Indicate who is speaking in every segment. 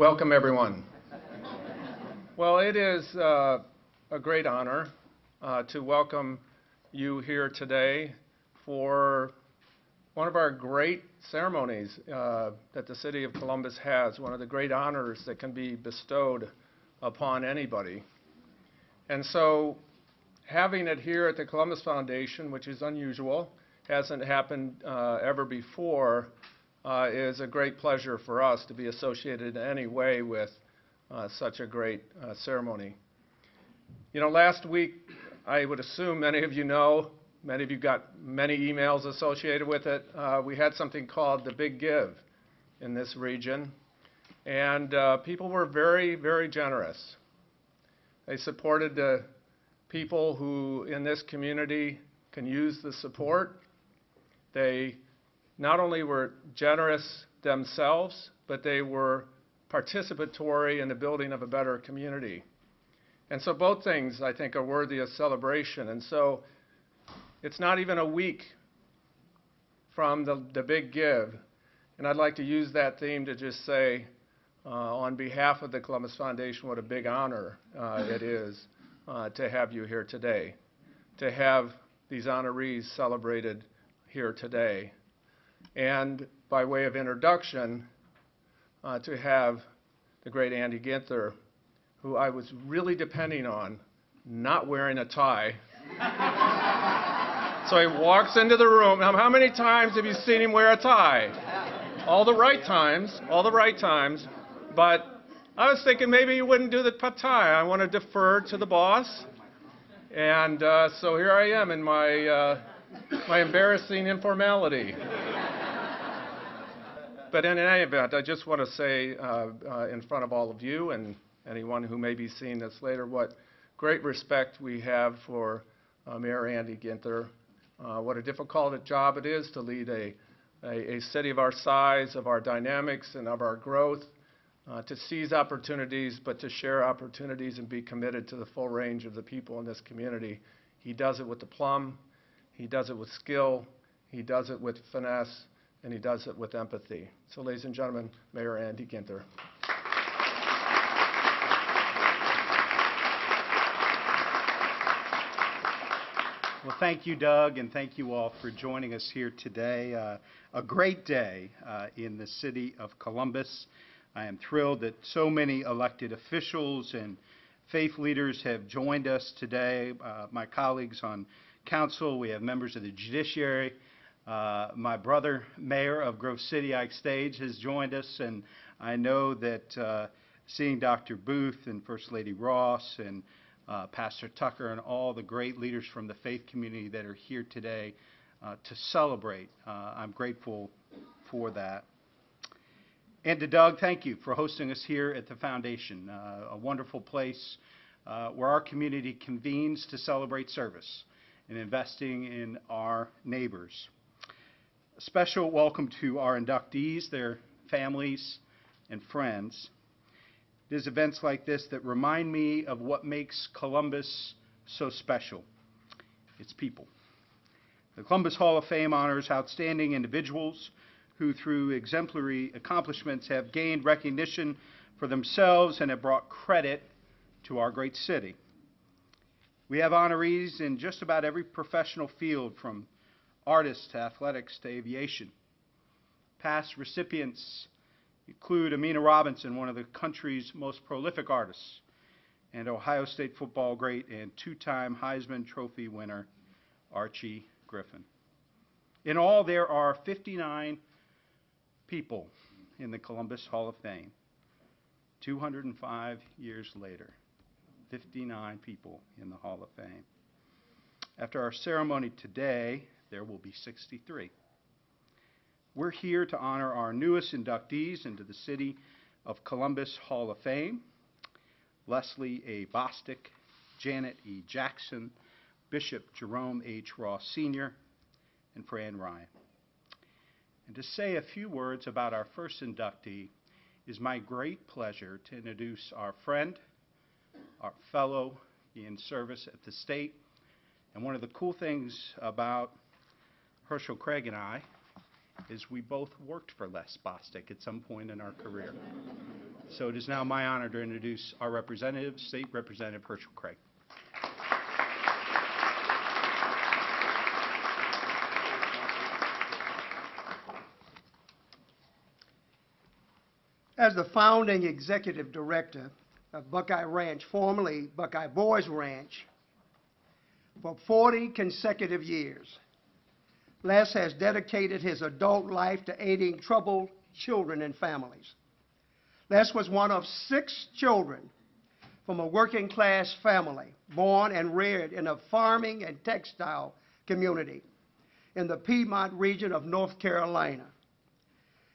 Speaker 1: Welcome, everyone. Well, it is uh, a great honor uh, to welcome you here today for one of our great ceremonies uh, that the city of Columbus has, one of the great honors that can be bestowed upon anybody. And so, having it here at the Columbus Foundation, which is unusual, hasn't happened uh, ever before, uh, is a great pleasure for us to be associated in any way with uh, such a great uh, ceremony. You know, last week, I would assume many of you know, many of you got many emails associated with it. Uh, we had something called the Big Give in this region, and uh, people were very, very generous. They supported the people who in this community can use the support. They not only were generous themselves, but they were participatory in the building of a better community. And so both things, I think, are worthy of celebration. And so it's not even a week from the, the big give. And I'd like to use that theme to just say, uh, on behalf of the Columbus Foundation, what a big honor uh, it is uh, to have you here today, to have these honorees celebrated here today. And by way of introduction, uh, to have the great Andy Ginther, who I was really depending on not wearing a tie. so he walks into the room. Now, how many times have you seen him wear a tie? All the right times, all the right times. But I was thinking maybe you wouldn't do the tie. I want to defer to the boss. And uh, so here I am in my, uh, my embarrassing informality but in any event, I just want to say uh, uh, in front of all of you and anyone who may be seeing this later what great respect we have for uh, Mayor Andy Ginther. What a difficult job it is to lead a, a, a, city of our size, of our dynamics, and of our growth, to seize opportunities, but to share opportunities and be committed to the full range of the people in this community. He does it with the plum, he does it with skill, he does it with finesse and he does it with empathy. So, ladies and gentlemen, Mayor Andy Ginther.
Speaker 2: Well, thank you, Doug, and thank you all for joining us here today. Uh, a great day uh, in the city of Columbus. I am thrilled that so many elected officials and faith leaders have joined us today. Uh, my colleagues on council, we have members of the judiciary, uh, my brother, Mayor of Grove City, Ike Stage, has joined us, and I know that uh, seeing Dr. Booth and First Lady Ross and uh, Pastor Tucker and all the great leaders from the faith community that are here today uh, to celebrate, uh, I'm grateful for that. And to Doug, thank you for hosting us here at the Foundation, a wonderful place where our community convenes to celebrate service and investing in our neighbors special welcome to our inductees, their families, and friends. It is events like this that remind me of what makes Columbus so special its people. The Columbus Hall of Fame honors outstanding individuals who, through exemplary accomplishments, have gained recognition for themselves and have brought credit to our great city. We have honorees in just about every professional field, from artists to athletics to aviation. Past recipients include Aminah Robinson, one of the country's most prolific artists, and Ohio State football great and two time Heisman Trophy winner Archie Griffin. In all, there are 59 people in the Columbus Hall of Fame. 205 years later, 59 people in the Hall of Fame. After our ceremony today, there will be 63. We're here to honor our newest inductees into the City of Columbus Hall of Fame Leslie A. Bostic, Janet E. Jackson, Bishop Jerome H. Ross Sr., and Fran Ryan. And to say a few words about our first inductee is my great pleasure to introduce our friend, our fellow in service at the state. And one of the cool things about Herschel Craig and I is we both worked for Les Bostic at some point in our career. So it is now my honor to introduce our representative, State Representative Herschel Craig.
Speaker 3: As the founding executive director of Buckeye Ranch, formerly Buckeye Boys Ranch, for 40 consecutive years, Les has dedicated his adult life to aiding troubled children and families. Les was one of six children from a working class family, born and reared in a farming and textile community in the Piedmont region of North Carolina.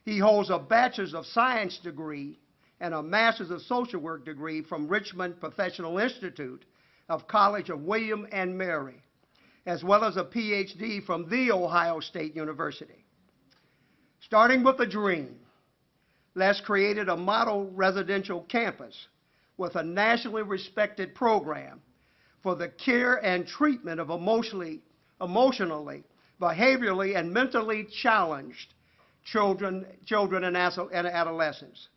Speaker 3: He holds a Bachelor's of Science degree and a Master's of Social Work degree from Richmond Professional Institute of College of William and Mary, as well as a PhD from The Ohio State University. Starting with a dream, Les created a model residential campus with a nationally respected program for the care and treatment of emotionally, emotionally behaviorally, and mentally challenged children, children and and adolescents.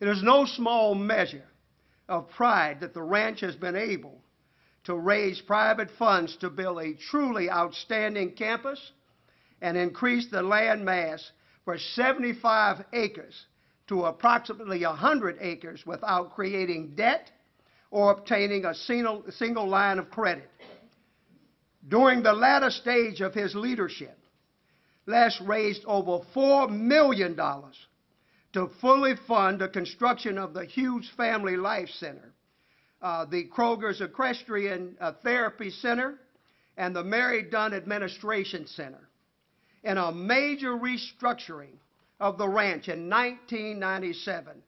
Speaker 3: It is no small measure of pride that the ranch has been able to raise private funds to build a truly outstanding campus and increase the land mass for 75 acres to approximately 100 acres without creating debt or obtaining a single, single line of credit. During the latter stage of his leadership, Les raised over $4 million to fully fund the construction of the Hughes Family Life Center, uh, the Kroger's Equestrian uh, Therapy Center, and the Mary Dunn Administration Center. In a major restructuring of the ranch in 1997,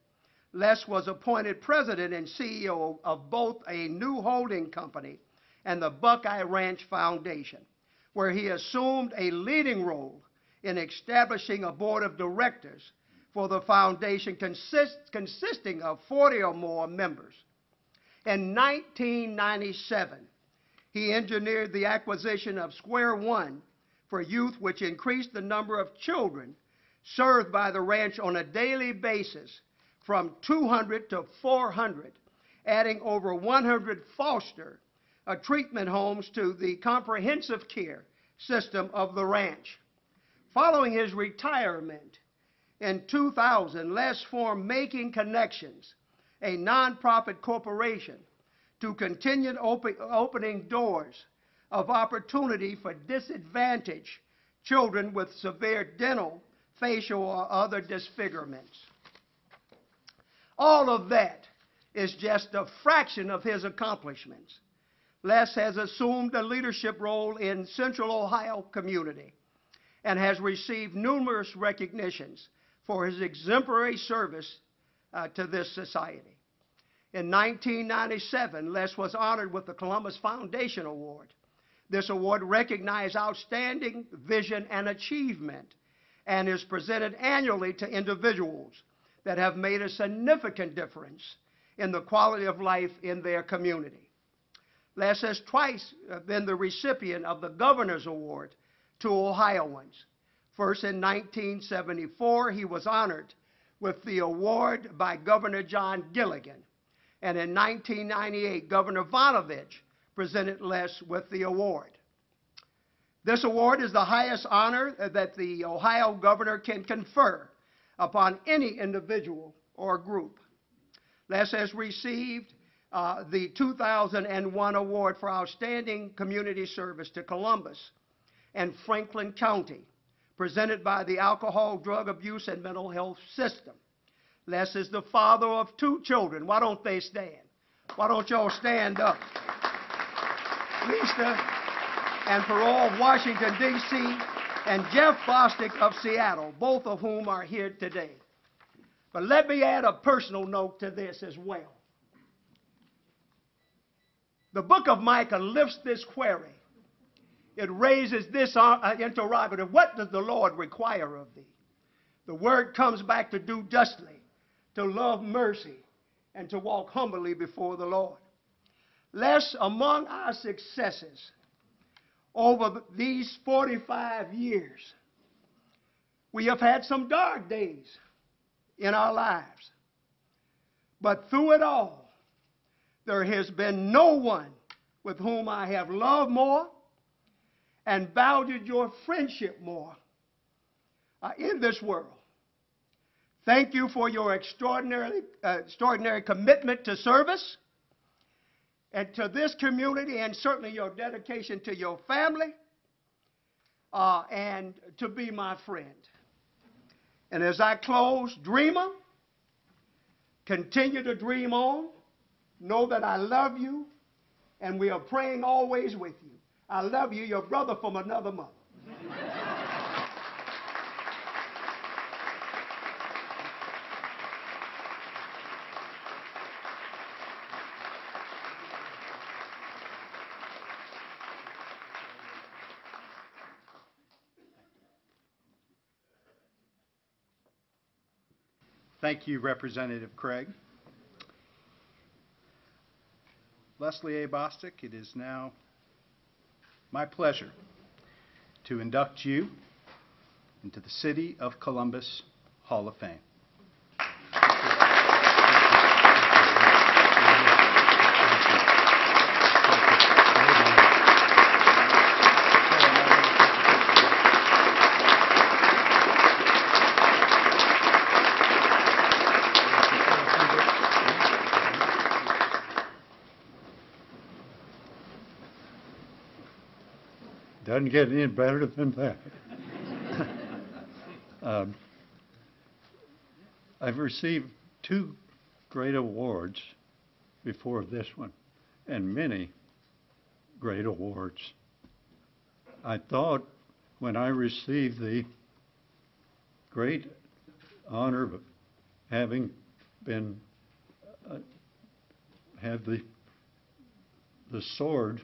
Speaker 3: Les was appointed president and CEO of both a new holding company and the Buckeye Ranch Foundation, where he assumed a leading role in establishing a board of directors for the foundation consist, consisting of 40 or more members. In 1997, he engineered the acquisition of Square One for youth, which increased the number of children served by the ranch on a daily basis from 200 to 400, adding over 100 foster uh, treatment homes to the comprehensive care system of the ranch. Following his retirement in 2000, Les formed Making Connections, a nonprofit corporation to continue open, opening doors of opportunity for disadvantaged children with severe dental, facial, or other disfigurements. All of that is just a fraction of his accomplishments. Les has assumed a leadership role in Central Ohio community and has received numerous recognitions for his exemplary service uh, to this society. In 1997, Les was honored with the Columbus Foundation Award. This award recognizes outstanding vision and achievement and is presented annually to individuals that have made a significant difference in the quality of life in their community. Les has twice uh, been the recipient of the Governor's Award to Ohioans. First, in 1974, he was honored with the award by Governor John Gilligan. And in 1998, Governor Voinovich presented Les with the award. This award is the highest honor that the Ohio governor can confer upon any individual or group. Les has received uh, the 2001 award for outstanding community service to Columbus and Franklin County, presented by the Alcohol, Drug Abuse, and Mental Health System. Les is the father of two children. Why don't they stand? Why don't y'all stand up? Lisa and Parole of Washington, D.C., and Jeff Bostic of Seattle, both of whom are here today. But let me add a personal note to this as well. The book of Micah lifts this query. It raises this uh, interrogative What does the Lord require of thee? The word comes back to do justly, to love mercy, and to walk humbly before the Lord. Lest among our successes over these 45 years, we have had some dark days in our lives. But through it all, there has been no one with whom I have loved more and valued your friendship more uh, in this world. Thank you for your extraordinary, uh, extraordinary commitment to service and to this community, and certainly your dedication to your family uh, and to be my friend. And as I close, dreamer, continue to dream on. Know that I love you, and we are praying always with you. I love you, your brother from another mother.
Speaker 2: Thank you, Representative Craig. Leslie A. Bostic, it is now my pleasure to induct you into the City of Columbus Hall of Fame.
Speaker 4: Doesn't get any better than that. Um, I've received two great awards before this one, and many great awards. I thought when I received the great honor of having been, uh, have the, the sword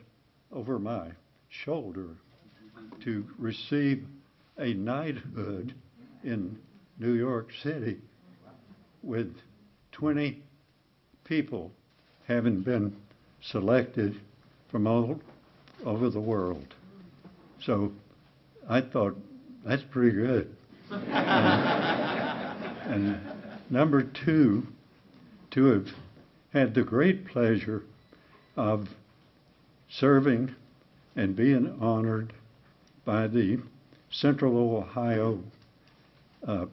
Speaker 4: over my shoulder to receive a knighthood in New York City with 20 people having been selected from all over the world. So I thought, that's pretty good. Uh, and number two, to have had the great pleasure of serving and being honored by the Central Ohio uh,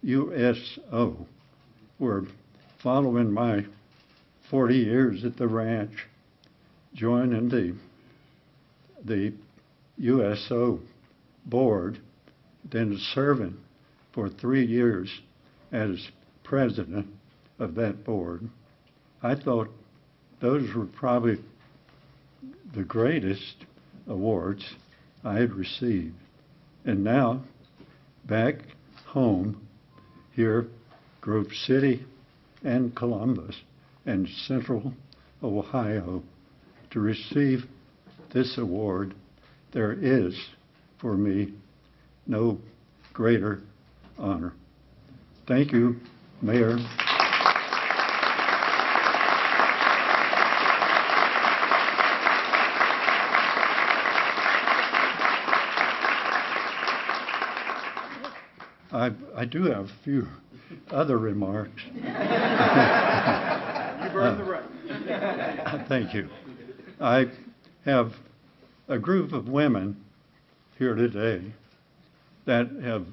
Speaker 4: USO. We're following my 40 years at the ranch, joining the the USO board, then serving for three years as president of that board. I thought those were probably the greatest awards I had received. And now, back home, here, Grove City and Columbus and Central Ohio, to receive this award, there is, for me, no greater honor. Thank you, Mayor. I, do have a few other remarks.
Speaker 2: You've earned the uh, right.
Speaker 4: Thank you. I have a group of women here today that have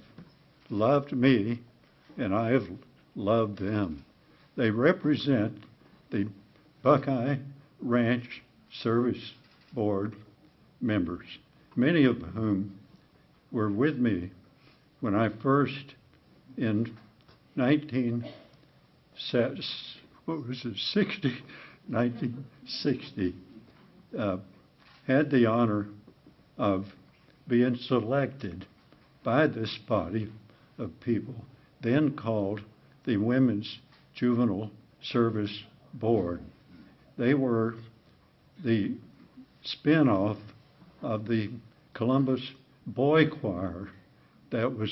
Speaker 4: loved me and I have loved them. They represent the Buckeye Ranch Service Board members, many of whom were with me when I first, in 19, what was it, 60, 1960, uh, had the honor of being selected by this body of people, then called the Women's Juvenile Service Board. They were the spinoff of the Columbus Boy Choir that was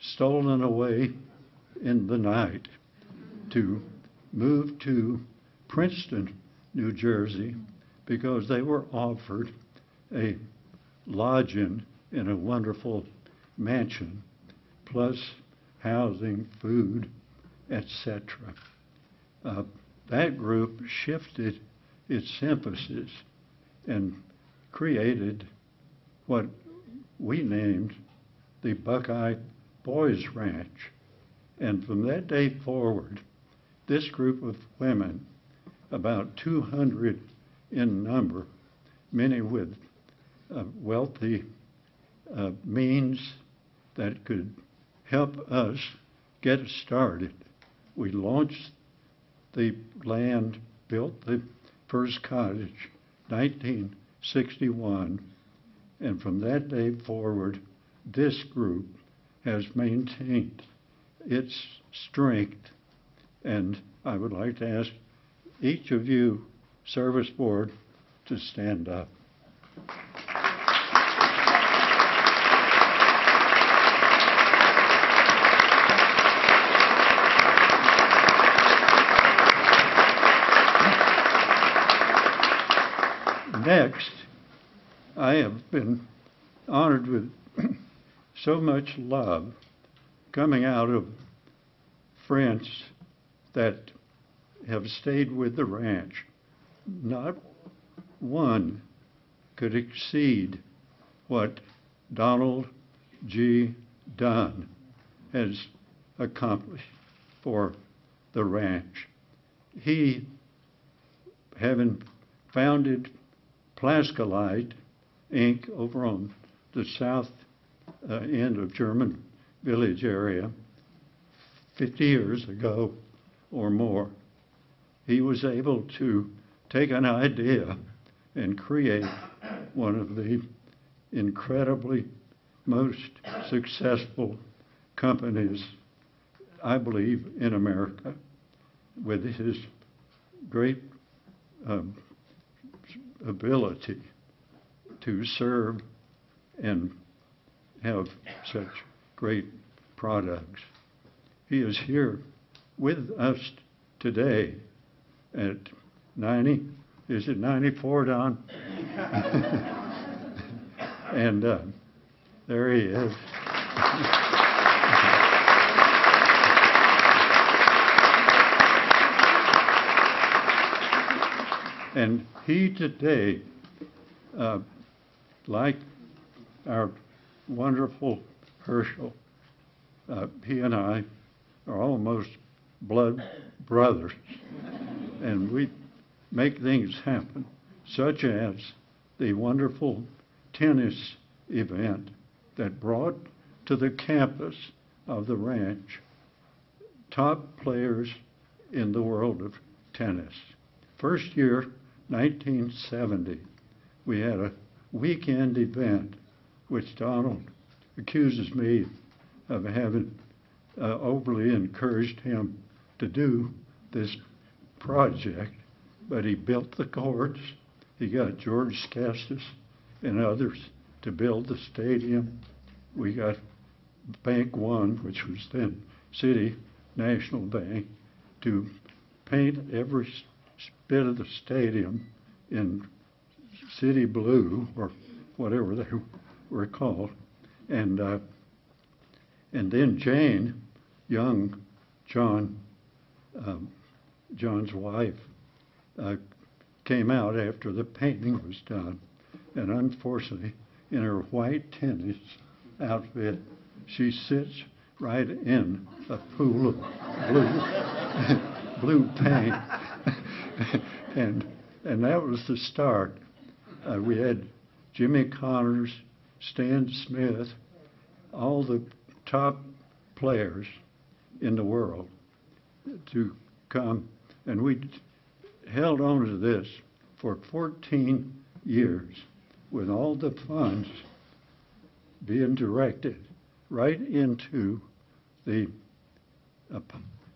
Speaker 4: stolen away in the night to move to Princeton, New Jersey, because they were offered a lodging in a wonderful mansion, plus housing, food, etc. uh, that group shifted its emphasis and created what we named the Buckeye Boys Ranch. And from that day forward, this group of women, about 200 in number, many with uh, wealthy uh, means that could help us get started. We launched the land, built the first cottage, 1961, and from that day forward, this group has maintained its strength. And I would like to ask each of you, Service Board, to stand up. Next, I have been honored with so much love coming out of friends that have stayed with the ranch. Not one could exceed what Donald G. Dunn has accomplished for the ranch. He, having founded Plaskolite Inc. over on the south uh, end of German Village area 50 years ago or more, he was able to take an idea and create one of the incredibly most successful companies, I believe, in America, with his great um, ability to serve and have such great products. He is here with us today at 90, is it 94, Don? and uh, there he is. and he today, uh, like our wonderful Herschel, uh, he and I are almost blood brothers. and we make things happen, such as the wonderful tennis event that brought to the campus of the ranch top players in the world of tennis. First year, 1970, we had a weekend event which Donald accuses me of having uh, overly encouraged him to do this project, but he built the courts. He got George Skastis and others to build the stadium. We got Bank One, which was then City National Bank, to paint every bit of the stadium in city blue or whatever they were called. And uh, and then Jane Young, John, um, John's wife, uh, came out after the painting was done, and unfortunately, in her white tennis outfit, she sits right in a pool of blue blue paint, and and that was the start. Uh, we had Jimmy Connors, Stan Smith, all the top players in the world to come, and we held on to this for 14 years with all the funds being directed right into the uh,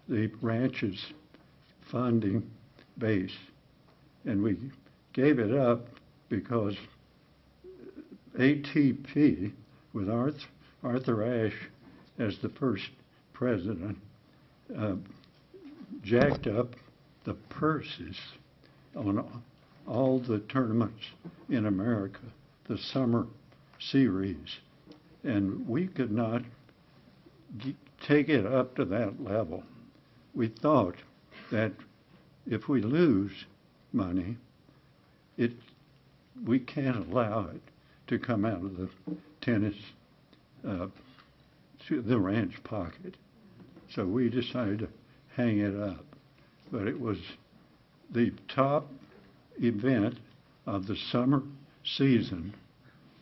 Speaker 4: the ranch's funding base, and we gave it up because ATP with Arthur, Arthur Ashe as the first president uh, jacked up the purses on all the tournaments in America, the summer series, and we could not take it up to that level. We thought that if we lose money, it, we can't allow it to come out of the tennis, uh, the ranch pocket. So we decided to hang it up. But it was the top event of the summer season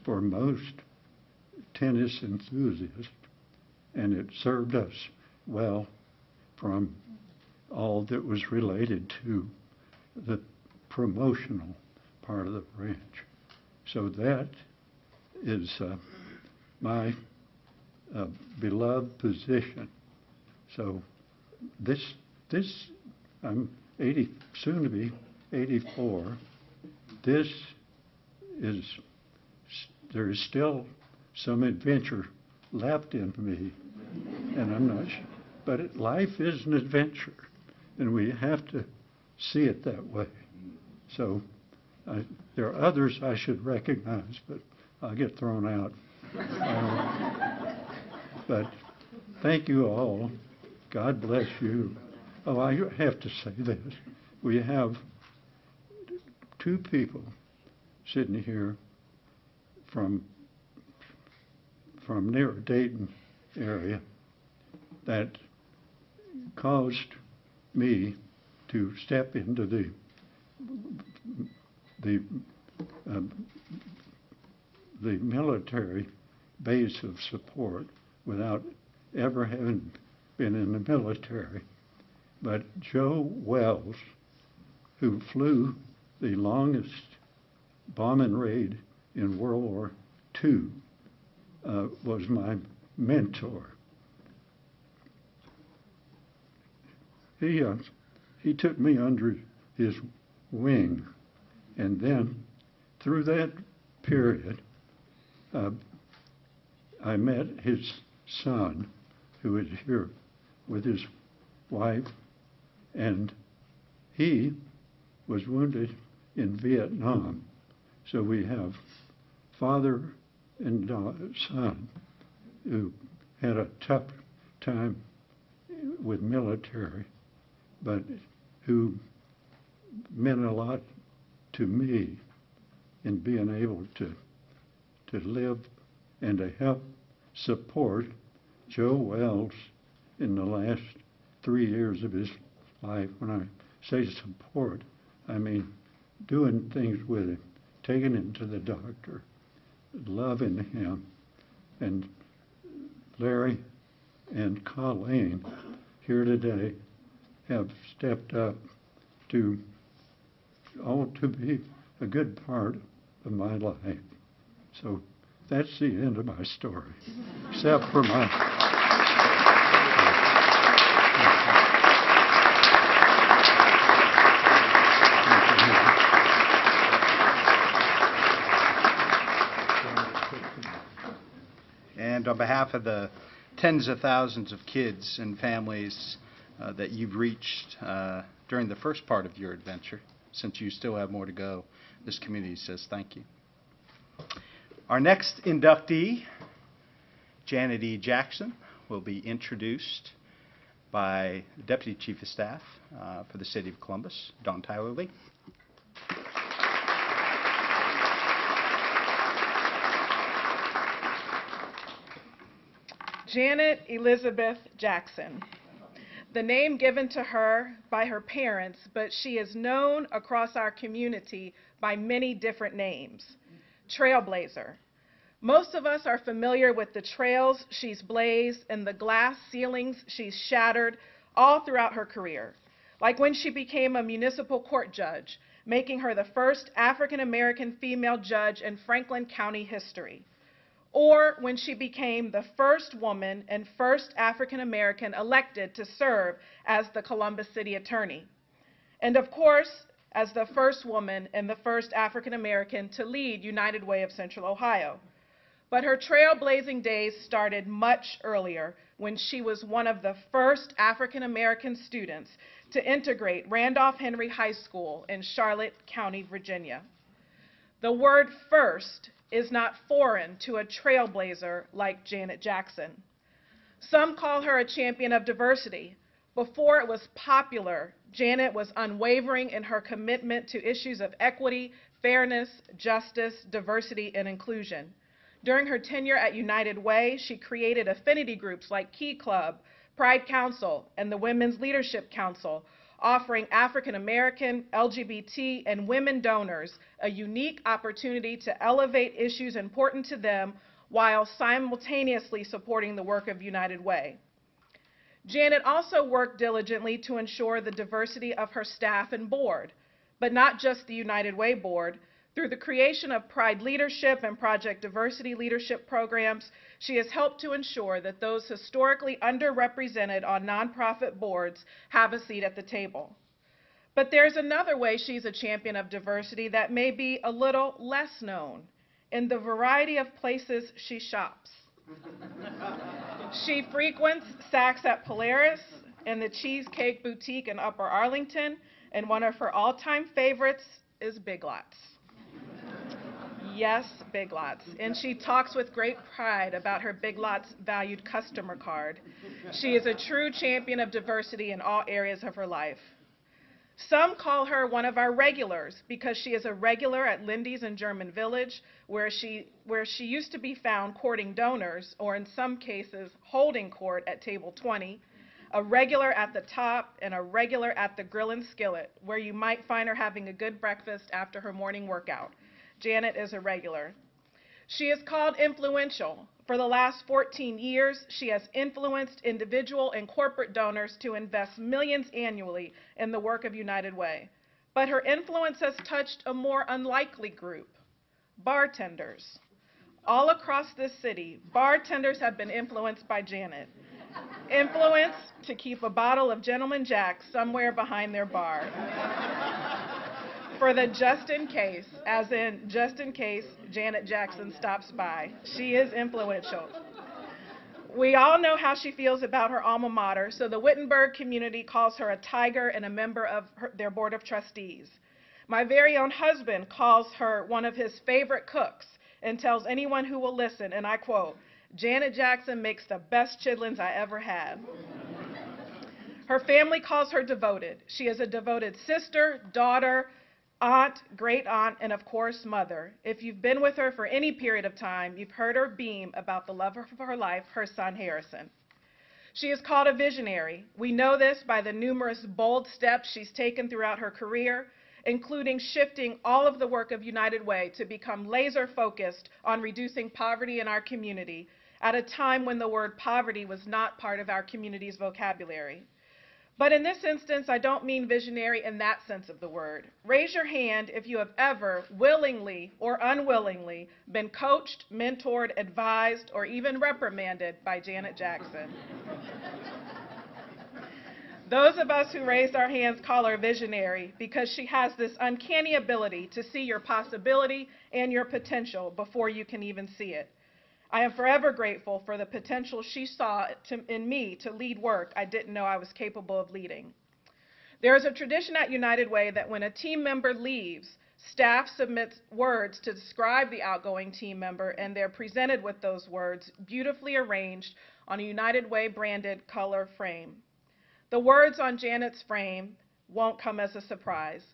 Speaker 4: for most tennis enthusiasts, and it served us well from all that was related to the promotional part of the ranch. So that is uh, my uh, beloved position. So this, this, I'm 80, soon to be 84. This is, there is still some adventure left in me, and I'm not sure. But it, life is an adventure, and we have to see it that way. So I, there are others I should recognize, but I'll get thrown out. Um, but thank you all. God bless you. Oh, I have to say this. We have two people sitting here from from near Dayton area that caused me to step into the the um, the military base of support without ever having been in the military. But Joe Wells, who flew the longest bombing raid in World War II, uh, was my mentor. He, uh, he took me under his wing, and then through that period, uh, I met his son, who is here with his wife, and he was wounded in Vietnam. So we have father and son who had a tough time with military, but who meant a lot to me in being able to to live and to help support Joe Wells in the last three years of his life. When I say support, I mean doing things with him, taking him to the doctor, loving him. And Larry and Colleen here today have stepped up to all to be a good part of my life. So that's the end of my story, except for my.
Speaker 2: And on behalf of the tens of thousands of kids and families uh, that you've reached uh, during the first part of your adventure, since you still have more to go, this community says thank you. Our next inductee, Janet E. Jackson, will be introduced by Deputy Chief of Staff uh, for the City of Columbus, Dawn Tyler Lee.
Speaker 5: Janet Elizabeth Jackson. The name given to her by her parents, but she is known across our community by many different names. Trailblazer. Most of us are familiar with the trails she's blazed and the glass ceilings she's shattered all throughout her career. Like when she became a municipal court judge, making her the first African American female judge in Franklin County history or when she became the first woman and first African American elected to serve as the Columbus City Attorney. And of course, as the first woman and the first African American to lead United Way of Central Ohio. But her trailblazing days started much earlier when she was one of the first African American students to integrate Randolph Henry High School in Charlotte County, Virginia. The word first is not foreign to a trailblazer like Janet Jackson. Some call her a champion of diversity, Before it was popular, Janet was unwavering in her commitment to issues of equity, fairness, justice, diversity, and inclusion. During her tenure at United Way, she created affinity groups like Key Club, Pride Council, and the Women's Leadership Council, offering African American, LGBT, and women donors a unique opportunity to elevate issues important to them while simultaneously supporting the work of United Way. Janet also worked diligently to ensure the diversity of her staff and board, but not just the United Way board. Through the creation of Pride Leadership and Project Diversity Leadership programs, she has helped to ensure that those historically underrepresented on nonprofit boards have a seat at the table. But there's another way she's a champion of diversity that may be a little less known in the variety of places she shops. she frequents Saks at Polaris and the Cheesecake Boutique in Upper Arlington, and one of her all time favorites is Big Lots. Yes, Big Lots. And she talks with great pride about her Big Lots valued customer card. She is a true champion of diversity in all areas of her life. Some call her one of our regulars because she is a regular at Lindy's in German Village, where she, where she used to be found courting donors, or in some cases, holding court at table 20, a regular at the top, and a regular at the Grill and Skillet, where you might find her having a good breakfast after her morning workout. Janet is a regular. She is called influential. For the last 14 years, she has influenced individual and corporate donors to invest millions annually in the work of United Way. But her influence has touched a more unlikely group bartenders. All across this city, bartenders have been influenced by Janet. Influenced to keep a bottle of Gentleman Jack somewhere behind their bar for the just in case, as in just in case Janet Jackson stops by. She is influential. We all know how she feels about her alma mater, so the Wittenberg community calls her a tiger and a member of her, their board of trustees. My very own husband calls her one of his favorite cooks and tells anyone who will listen, and I quote, Janet Jackson makes the best chitlins I ever had. Her family calls her devoted. She is a devoted sister, daughter, aunt, great aunt, and of course, mother. If you've been with her for any period of time, you've heard her beam about the love of her life, her son Harrison. She is called a visionary. We know this by the numerous bold steps she's taken throughout her career, including shifting all of the work of United Way to become laser focused on reducing poverty in our community at a time when the word poverty was not part of our community's vocabulary. But in this instance, I don't mean visionary in that sense of the word. Raise your hand if you have ever, willingly or unwillingly, been coached, mentored, advised, or even reprimanded by Janet Jackson. Those of us who raised our hands call her visionary because she has this uncanny ability to see your possibility and your potential before you can even see it. I am forever grateful for the potential she saw to, in me to lead work I didn't know I was capable of leading. There is a tradition at United Way that when a team member leaves, staff submits words to describe the outgoing team member, and they're presented with those words beautifully arranged on a United Way branded color frame. The words on Janet's frame won't come as a surprise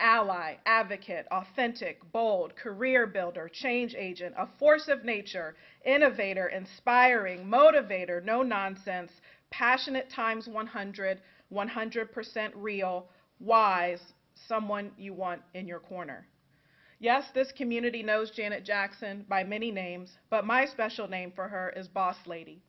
Speaker 5: ally, advocate, authentic, bold, career builder, change agent, a force of nature, innovator, inspiring, motivator, no nonsense, passionate times 100, 100% real, wise, someone you want in your corner. Yes, this community knows Janet Jackson by many names, but my special name for her is Boss Lady.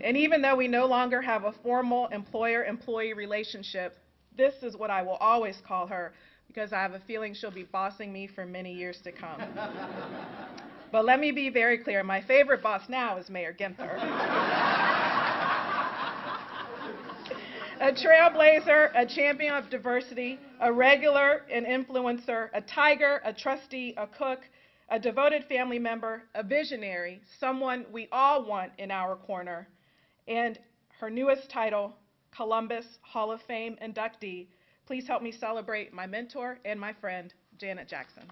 Speaker 5: And even though we no longer have a formal employer employee relationship, this is what I will always call her because I have a feeling she'll be bossing me for many years to come. but let me be very clear my favorite boss now is Mayor Ginther. a trailblazer, a champion of diversity, a regular, an influencer, a tiger, a trustee, a cook, a devoted family member, a visionary, someone we all want in our corner, and her newest title, Columbus Hall of Fame inductee, Please help me celebrate my mentor and my friend, Janet Jackson.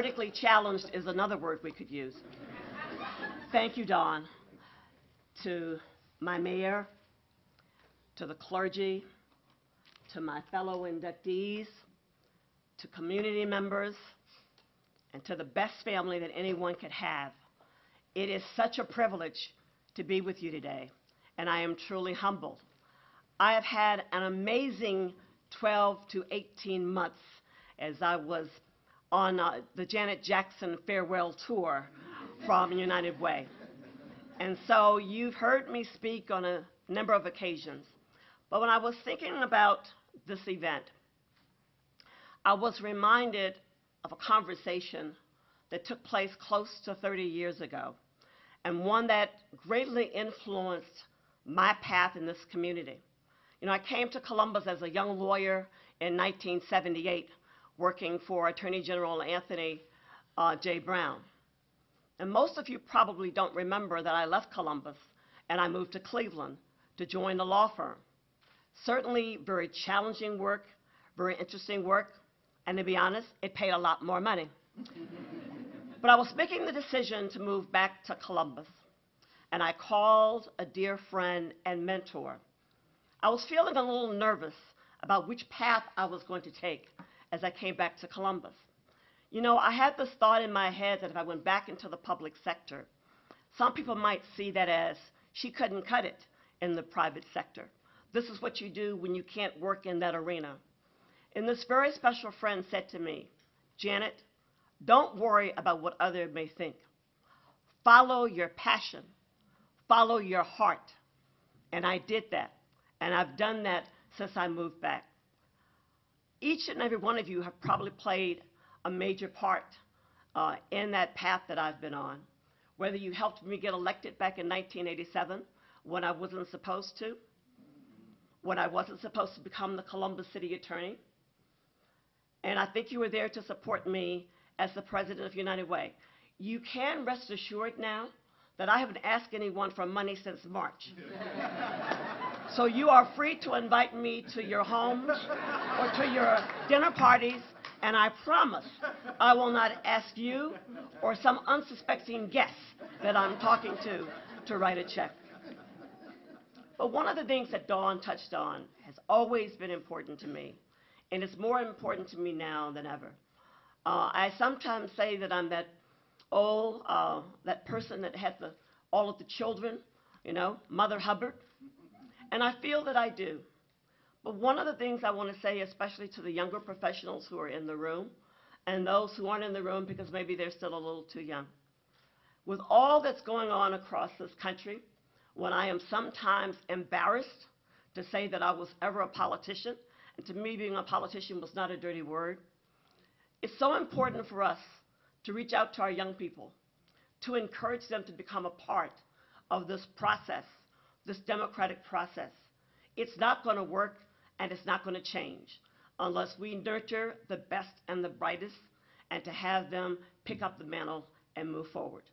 Speaker 6: Vertically challenged is another word we could use. Thank you, Dawn, to my mayor, to the clergy, to my fellow inductees, to community members, and to the best family that anyone could have. It is such a privilege to be with you today, and I am truly humbled. I have had an amazing 12 to 18 months as I was on uh, the Janet Jackson farewell tour from United Way. And so you've heard me speak on a number of occasions. But when I was thinking about this event, I was reminded of a conversation that took place close to 30 years ago, and one that greatly influenced my path in this community. You know, I came to Columbus as a young lawyer in 1978, working for Attorney General Anthony uh, J. Brown. And most of you probably don't remember that I left Columbus and I moved to Cleveland to join the law firm. Certainly very challenging work, very interesting work, and to be honest, it paid a lot more money. but I was making the decision to move back to Columbus, and I called a dear friend and mentor. I was feeling a little nervous about which path I was going to take as I came back to Columbus. You know, I had this thought in my head that if I went back into the public sector, some people might see that as she couldn't cut it in the private sector. This is what you do when you can't work in that arena. And this very special friend said to me, Janet, don't worry about what others may think. Follow your passion, follow your heart. And I did that. And I've done that since I moved back. Each and every one of you have probably played a major part uh, in that path that I've been on. Whether you helped me get elected back in 1987 when I wasn't supposed to, when I wasn't supposed to become the Columbus City Attorney. And I think you were there to support me as the president of United Way. You can rest assured now that I haven't asked anyone for money since March. so you are free to invite me to your homes or to your dinner parties, and I promise I will not ask you or some unsuspecting guest that I'm talking to to write a check. But one of the things that Dawn touched on has always been important to me, and it's more important to me now than ever. Uh, I sometimes say that I'm that old, uh, that person that had the, all of the children, you know, Mother Hubbard, and I feel that I do. But one of the things I want to say, especially to the younger professionals who are in the room, and those who aren't in the room because maybe they're still a little too young, with all that's going on across this country, when I am sometimes embarrassed to say that I was ever a politician, and to me being a politician was not a dirty word, it's so important for us to reach out to our young people, to encourage them to become a part of this process, this democratic process. It's not going to work and it's not going to change unless we nurture the best and the brightest and to have them pick up the mantle and move forward.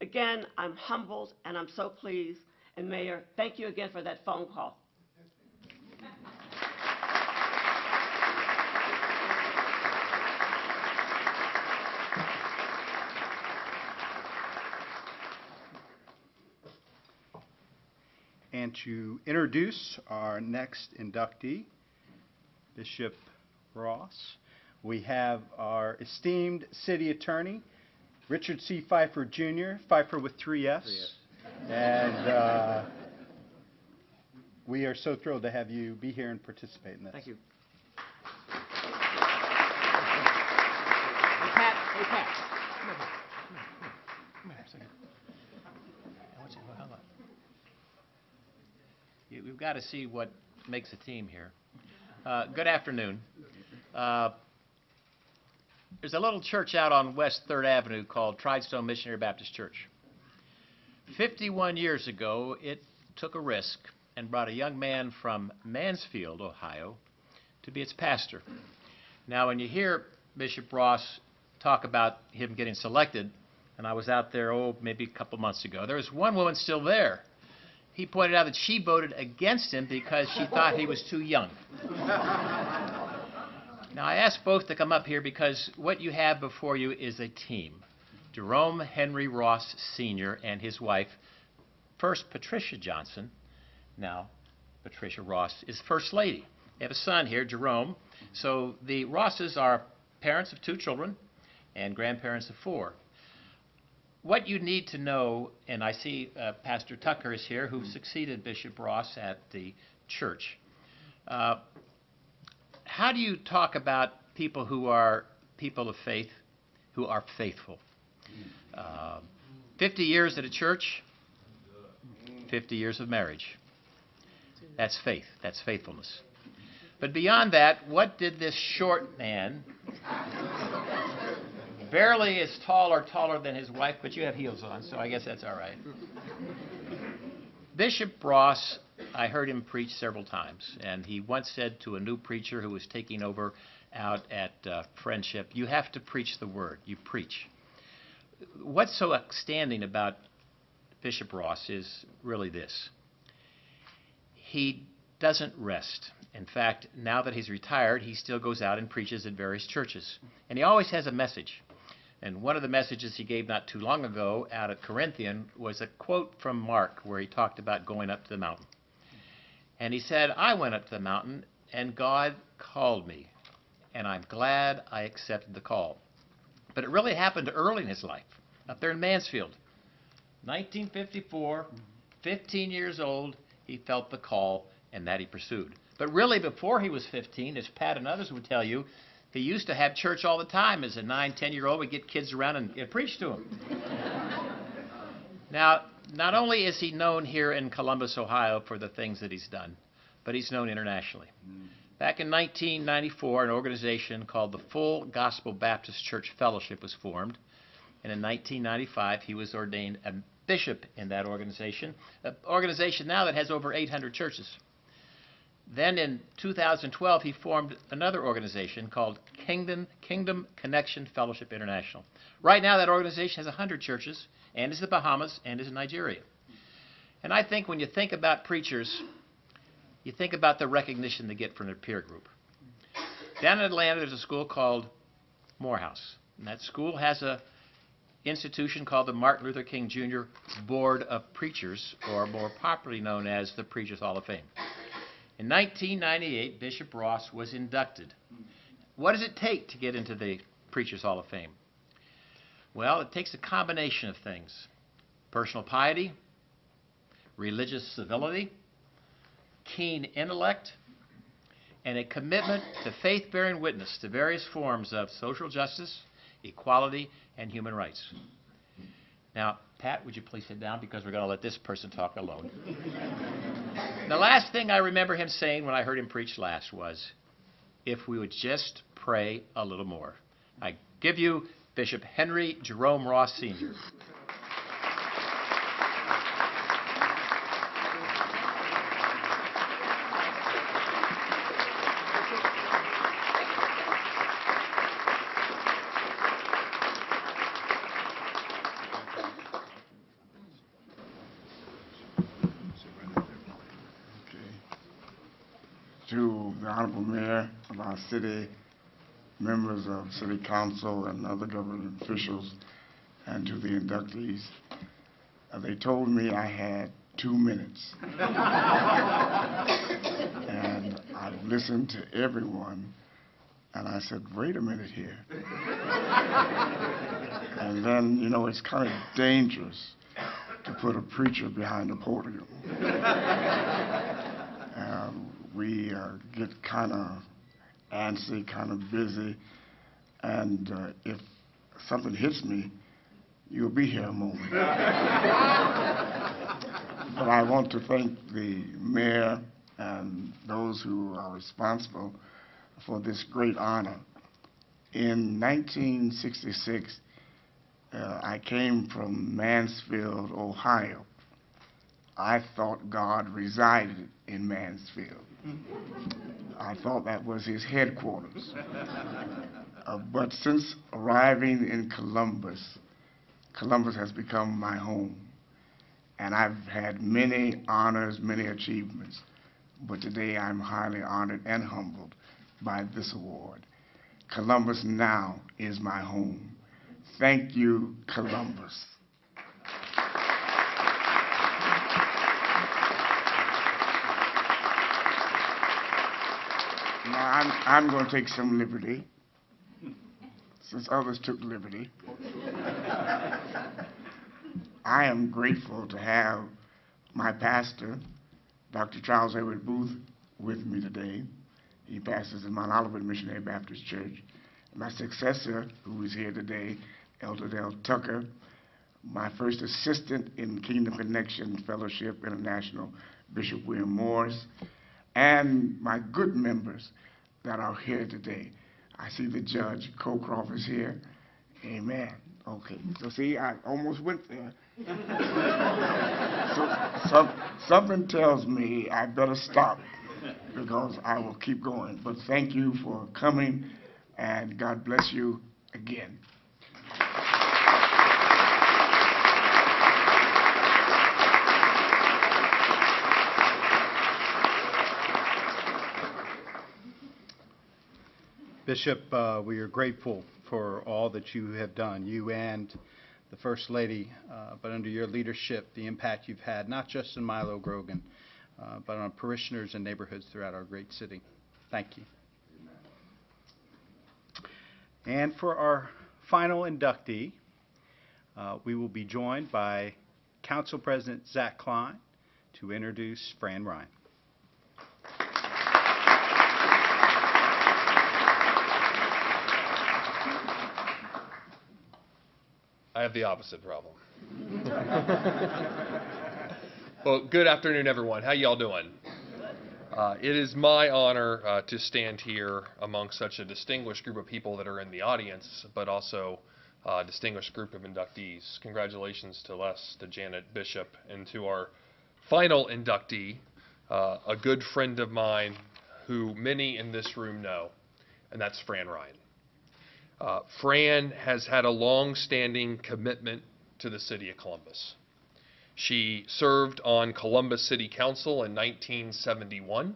Speaker 6: Again, I'm humbled and I'm so pleased. And Mayor, thank you again for that phone call.
Speaker 2: And to introduce our next inductee, Bishop Ross, we have our esteemed city attorney, Richard C. Pfeiffer Jr., Pfeiffer with three Fs. And uh, we are so thrilled to have you be here and participate in this.
Speaker 7: Thank you. Hey, Pat. Hey, Pat. Come over here. Come here. Come here. Come here a second. I want you to hold on. You, we've got to see what makes a team here. Uh, good afternoon. Uh, there's a little church out on West Third Avenue called Triedstone Missionary Baptist Church. 51 years ago, it took a risk and brought a young man from Mansfield, Ohio, to be its pastor. Now, when you hear Bishop Ross talk about him getting selected, and I was out there, oh, maybe a couple months ago, there was one woman still there. He pointed out that she voted against him because she thought he was too young. Now, I asked both to come up here because what you have before you is a team. Jerome Henry Ross Sr. and his wife, first Patricia Johnson, now Patricia Ross, is First Lady. They have a son here, Jerome. So the Rosses are parents of two children and grandparents of four. What you need to know, and I see uh, Pastor Tucker is here, who succeeded Bishop Ross at the church. Uh, how do you talk about people who are people of faith, who are faithful? Uh, 50 years at a church, 50 years of marriage. That's faith. That's faithfulness. But beyond that, what did this short man, barely as tall or taller than his wife, but you have heels on, so I guess that's all right. Bishop Ross, I heard him preach several times, and he once said to a new preacher who was taking over out at uh, Friendship, You have to preach the word. You preach. What's so outstanding about Bishop Ross is really this he doesn't rest. In fact, now that he's retired, he still goes out and preaches at various churches. And he always has a message. And one of the messages he gave not too long ago out at Corinthian was a quote from Mark where he talked about going up to the mountain. And he said, I went up to the mountain and God called me. And I'm glad I accepted the call. But it really happened early in his life, up there in Mansfield. 1954, 15 years old, he felt the call, and that he pursued. But really, before he was 15, as Pat and others would tell you, he used to have church all the time. As a nine, ten year old, we'd get kids around and, and preach to them. now, not only is he known here in Columbus, Ohio, for the things that he's done, but he's known internationally. Mm. Back in 1994, an organization called the Full Gospel Baptist Church Fellowship was formed. And in 1995, he was ordained a bishop in that organization, an organization now that has over 800 churches. Then in 2012, he formed another organization called Kingdom, Kingdom Connection Fellowship International. Right now, that organization has 100 churches and is in the Bahamas and is in Nigeria. And I think when you think about preachers, you think about the recognition they get from their peer group. Down in Atlanta, there's a school called Morehouse. And that school has a institution called the Martin Luther King Jr. Board of Preachers, or more popularly known as the Preachers Hall of Fame. In 1998, Bishop Ross was inducted. What does it take to get into the Preachers Hall of Fame? Well, it takes a combination of things personal piety, religious civility, keen intellect, and a commitment to faith bearing witness to various forms of social justice, equality, and human rights. Now, Pat, would you please sit down because we're going to let this person talk alone. The last thing I remember him saying when I heard him preach last was, if we would just pray a little more. I give you Bishop Henry Jerome Ross Sr.
Speaker 8: Mayor of our city, members of City Council and other government officials, and to the inductees. Uh, They told me I had two minutes. And I listened to everyone, and I said, wait a minute here. And then, you know, it's kind of dangerous to put a preacher behind a podium. We uh, get kind of antsy, kind of busy, and uh, if something hits me, you'll be here a moment. but I want to thank the mayor and those who are responsible for this great honor. In 1966, uh, I came from Mansfield, Ohio. I thought God resided in Mansfield. I thought that was his headquarters. Uh, but since arriving in Columbus, Columbus has become my home. And I've had many honors, many achievements. But today I'm highly honored and humbled by this award. Columbus now is my home. Thank you, Columbus. Now, I'm, I'm going to take some liberty, since others took liberty. I am grateful to have my pastor, Dr. Charles Edward Booth, with me today. He pastors in Mount Olivet Missionary Baptist Church. My successor, who is here today, Elder Dale Tucker, my first assistant in Kingdom Connection Fellowship International, Bishop William Morris, and my good members that are here today. I see the judge, Cocroft is here. Amen. Okay, so see, I almost went there. so, some, something tells me I better stop because I will keep going. But thank you for coming, and God bless you again.
Speaker 2: Bishop, uh, we are grateful for all that you have done, you and the First Lady, uh, but under your leadership, the impact you've had, not just in Milo Grogan, uh, but on parishioners and neighborhoods throughout our great city. Thank you. And for our final inductee, uh, we will be joined by Council President Zach Klein to introduce Fran Ryan.
Speaker 9: I have the opposite problem. well, good afternoon, everyone. How y'all doing? Uh, it is my honor uh, to stand here among such a distinguished group of people that are in the audience, but also uh, a distinguished group of inductees. Congratulations to Les, to Janet Bishop, and to our final inductee, uh, a good friend of mine who many in this room know, and that's Fran Ryan. Uh, Fran has had a long-standing commitment to the city of Columbus. She served on Columbus City Council in 1971,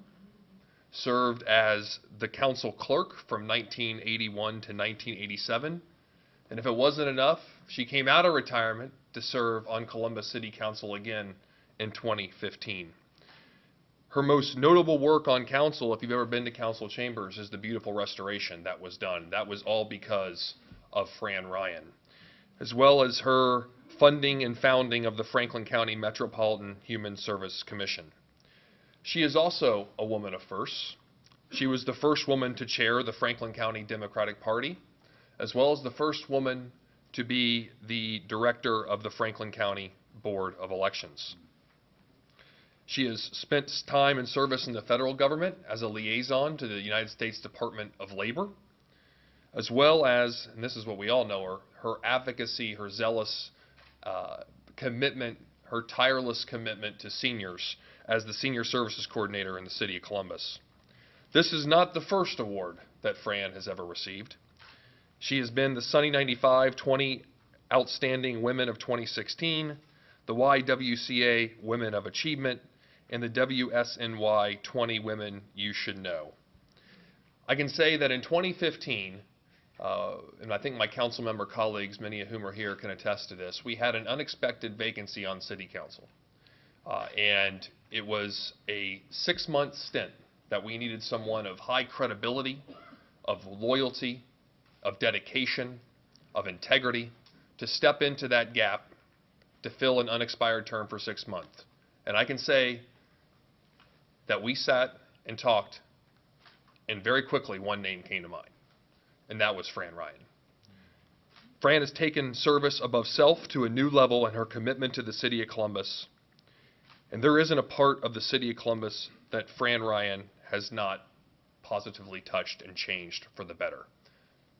Speaker 9: served as the council clerk from 1981 to 1987, and if it wasn't enough, she came out of retirement to serve on Columbus City Council again in 2015. Her most notable work on council, if you've ever been to council chambers, is the beautiful restoration that was done. That was all because of Fran Ryan, as well as her funding and founding of the Franklin County Metropolitan Human Service Commission. She is also a woman of firsts. She was the first woman to chair the Franklin County Democratic Party, as well as the first woman to be the director of the Franklin County Board of Elections. She has spent time in service in the federal government as a liaison to the United States Department of Labor, as well as, and this is what we all know her, her advocacy, her zealous uh, commitment, her tireless commitment to seniors as the Senior Services Coordinator in the City of Columbus. This is not the first award that Fran has ever received. She has been the Sunny 95 20 Outstanding Women of 2016, the YWCA Women of Achievement, and the WSNY 20 Women You Should Know. I can say that in 2015, uh, and I think my council member colleagues, many of whom are here, can attest to this, we had an unexpected vacancy on city council. Uh, and it was a six month stint that we needed someone of high credibility, of loyalty, of dedication, of integrity to step into that gap to fill an unexpired term for six months. And I can say that we sat and talked, and very quickly one name came to mind, and that was Fran Ryan. Fran has taken service above self to a new level in her commitment to the city of Columbus. And there isn't a part of the city of Columbus that Fran Ryan has not positively touched and changed for the better.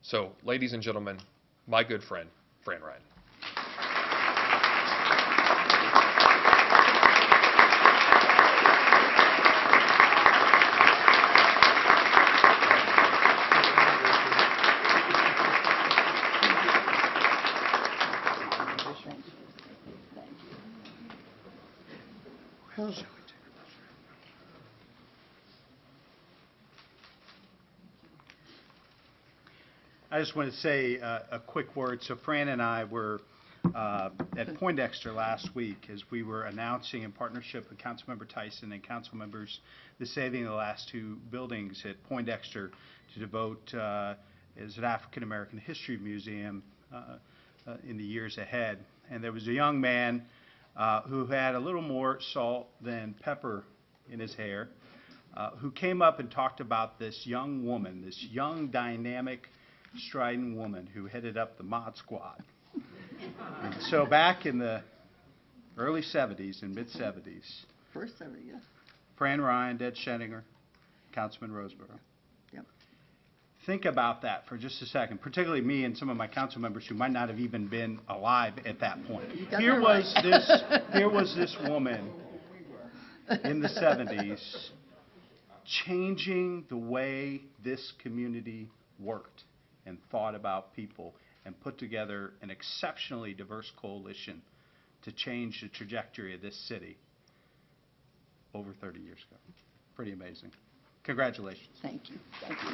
Speaker 9: So, ladies and gentlemen, my good friend, Fran Ryan.
Speaker 3: Well, shall we take
Speaker 2: I just want to say uh, a quick word. So Fran and I were uh, at Poindexter last week as we were announcing in partnership with Councilmember Tyson and council members the saving of the last two buildings at Poindexter to devote uh, as an African American History Museum uh, uh, in the years ahead. And there was a young man uh, who had a little more salt than pepper in his hair, uh, who came up and talked about this young woman, this young, dynamic, strident woman who headed up the Mod Squad. And so back in the early 70s and mid 70s,
Speaker 10: First seventy, yeah.
Speaker 2: Fran Ryan, Ed Schenninger, Councilman Roseborough.
Speaker 10: Yep.
Speaker 2: Think about that for just a second, particularly me and some of my council members who might not have even been alive at that point.
Speaker 10: got
Speaker 2: Here
Speaker 10: that
Speaker 2: was
Speaker 10: right.
Speaker 2: this, here was this woman in the 70s changing the way this community worked and thought about people and put together an exceptionally diverse coalition to change the trajectory of this city over 30 years ago. Pretty amazing. Congratulations.
Speaker 10: Thank you, thank you.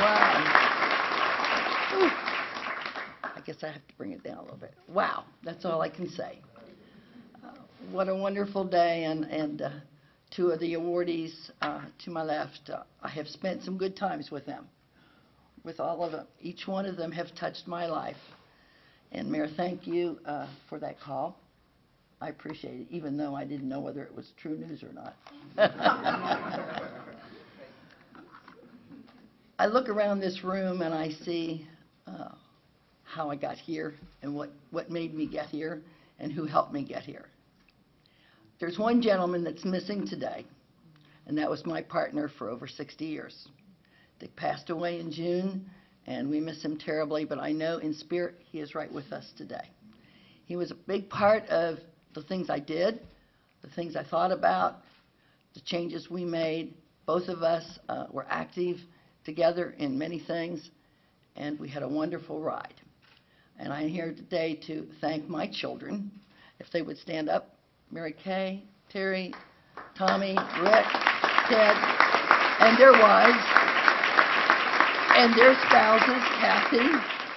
Speaker 10: Wow. Whew. I guess I have to bring it down a little bit. Wow, that's all I can say. Uh, What a wonderful day, and, and uh, two of the awardees uh, to my left, uh, I have spent some good times with them, with all of them. Each one of them have touched my life. And Mayor, thank you uh, for that call. I appreciate it, even though I didn't know whether it was true news or not. I look around this room and I see uh, how I got here and what, what made me get here and who helped me get here. There's one gentleman that's missing today, and that was my partner for over 60 years. They passed away in June, and we miss him terribly, but I know in spirit he is right with us today. He was a big part of the things I did, the things I thought about, the changes we made. Both of us uh, were active together in many things, and we had a wonderful ride. And I'm here today to thank my children. If they would stand up, Mary Kay, Terry, Tommy, Rick, Ted, and their wives, and their spouses, Kathy,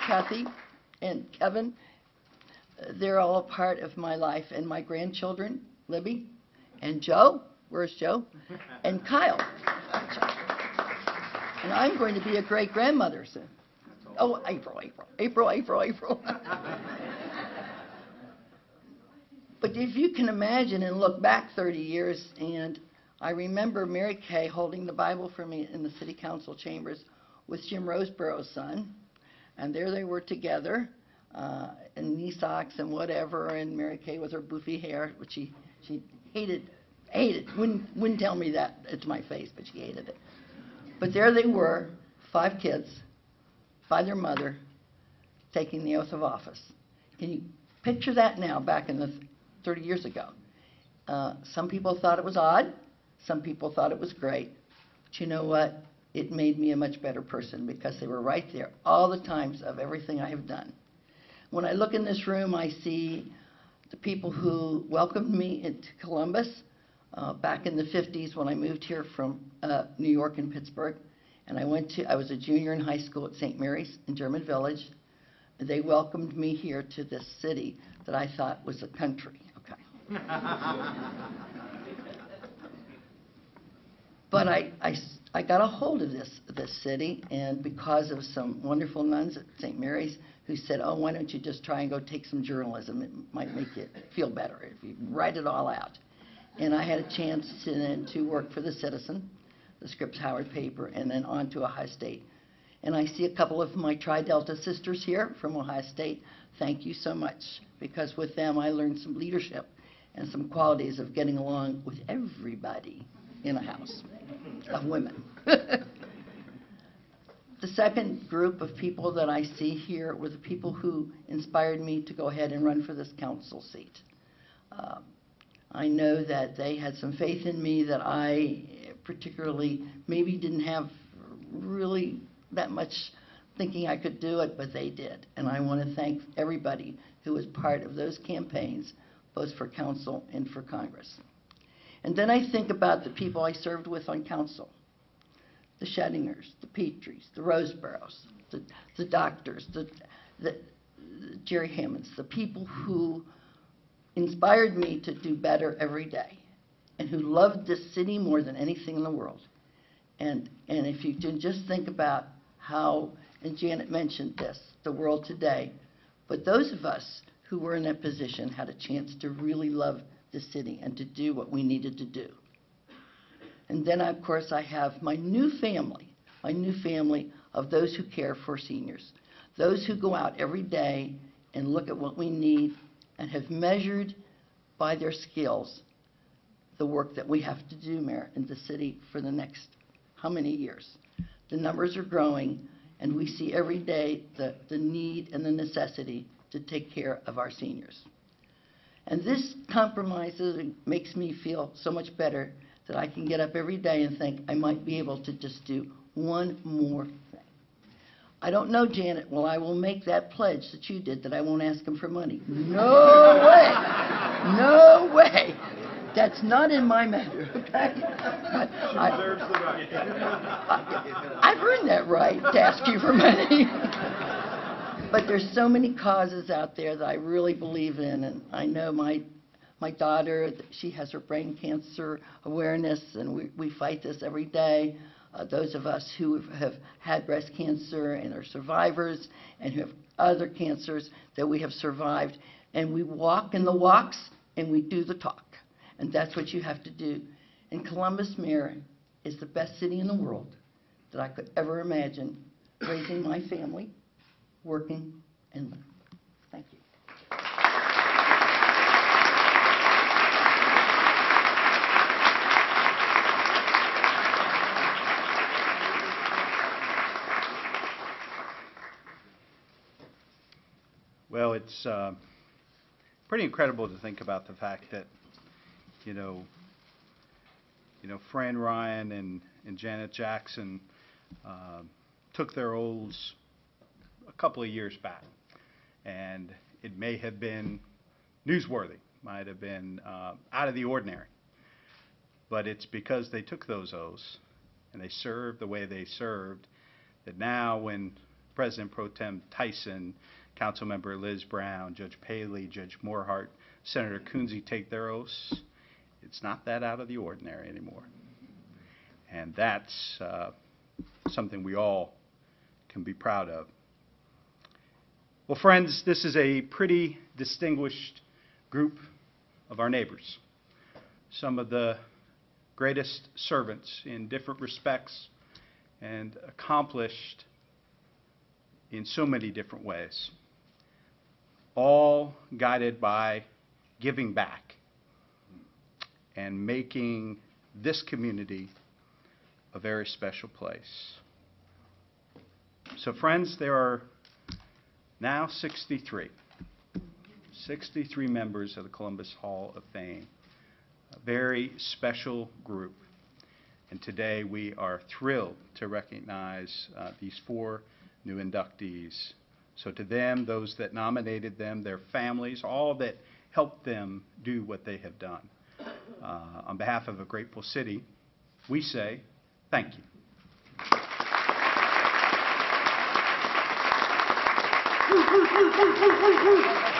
Speaker 10: Kathy, and Kevin. They're all a part of my life, and my grandchildren, Libby and Joe. Where's Joe? And Kyle. And I'm going to be a great grandmother soon. Oh, April, April, April, April, April. But if you can imagine and look back 30 years, and I remember Mary Kay holding the Bible for me in the city council chambers with Jim Roseborough's son, and there they were together uh, in knee socks and whatever, and Mary Kay with her boofy hair, which she she hated, hated, wouldn't wouldn't tell me that to my face, but she hated it. But there they were, five kids, by their mother, taking the oath of office. Can you picture that now, back in the 30 years ago? Uh, some people thought it was odd. Some people thought it was great. But you know what? It made me a much better person because they were right there all the times of everything I have done. When I look in this room, I see the people who welcomed me into Columbus uh, back in the 50s when I moved here from uh, New York and Pittsburgh. And I went to, I was a junior in high school at St. Mary's in German Village. They welcomed me here to this city that I thought was a country? But I I got a hold of this, this city, and because of some wonderful nuns at St. Mary's who said, oh, why don't you just try and go take some journalism? It might make you feel better if you write it all out. And I had a chance to, then to work for the Citizen, the Scripps Howard paper, and then on to Ohio State. And I see a couple of my Tri Delta sisters here from Ohio State. Thank you so much, because with them I learned some leadership and some qualities of getting along with everybody in a house of women. The second group of people that I see here were the people who inspired me to go ahead and run for this council seat. Um, I know that they had some faith in me that I particularly maybe didn't have really that much thinking I could do it, but they did. And I want to thank everybody who was part of those campaigns, both for council and for Congress. And then I think about the people I served with on council. the Schedingers, the Petries, the Roseboroughs, the, the doctors, the, the the Jerry Hammonds, the people who inspired me to do better every day and who loved this city more than anything in the world. And, and if you can just think about how, and Janet mentioned this, the world today, but those of us who were in that position had a chance to really love the city and to do what we needed to do. And then, of course, I have my new family, my new family of those who care for seniors, those who go out every day and look at what we need and have measured by their skills the work that we have to do, Mayor, in the city for the next how many years. The numbers are growing, and we see every day the, the need and the necessity to take care of our seniors. And this compromises makes me feel so much better that I can get up every day and think I might be able to just do one more thing. I don't know, Janet, well, I will make that pledge that you did, that I won't ask him for money. No way! No way! That's not in my manual, okay? I- I've earned that right to ask you for money. But there's so many causes out there that I really believe in, and I know my, my daughter, she has her brain cancer awareness, and we, we fight this every day. Uh, those of us who have had breast cancer and are survivors, and who have other cancers that we have survived, and we walk in the walks and we do the talk. And that's what you have to do. And Columbus, Mayor, is the best city in the world that I could ever imagine raising my family, working, and living. Thank you.
Speaker 2: Well, it's uh, pretty incredible to think about the fact that, you know, you know, Fran Ryan and, and Janet Jackson um, took their oaths a couple of years back, and it may have been newsworthy, might have been uh, out of the ordinary, but it's because they took those oaths and they served the way they served that now when President Pro Tem Tyson, Councilmember Liz Brown, Judge Paley, Judge Moorhart, Senator Kunze take their oaths, it's not that out of the ordinary anymore. And that's uh, something we all can be proud of. Well, friends, this is a pretty distinguished group of our neighbors. Some of the greatest servants in different respects and accomplished in so many different ways, all guided by giving back and making this community a very special place. So, friends, there are now 63, 63 members of the Columbus Hall of Fame, a very special group. And today we are thrilled to recognize uh, these four new inductees. So to them, those that nominated them, their families, all that helped them do what they have done. Uh, on behalf of a grateful city, we say thank you. pousse, pousse.